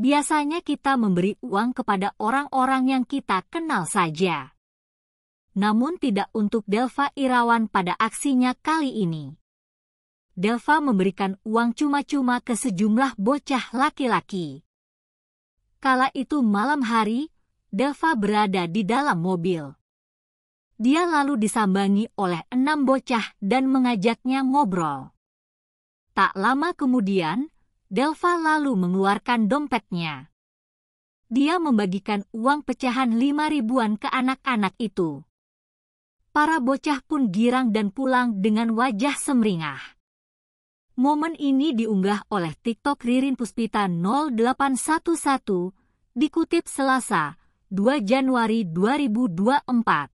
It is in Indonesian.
Biasanya kita memberi uang kepada orang-orang yang kita kenal saja. Namun tidak untuk Delva Irawan pada aksinya kali ini. Delva memberikan uang cuma-cuma ke sejumlah bocah laki-laki. Kala itu malam hari, Delva berada di dalam mobil. Dia lalu disambangi oleh enam bocah dan mengajaknya ngobrol. Tak lama kemudian, Delva lalu mengeluarkan dompetnya. Dia membagikan uang pecahan lima ribuan ke anak-anak itu. Para bocah pun girang dan pulang dengan wajah semringah. Momen ini diunggah oleh TikTok Ririn Puspita 0811, dikutip Selasa, 2 Januari 2024.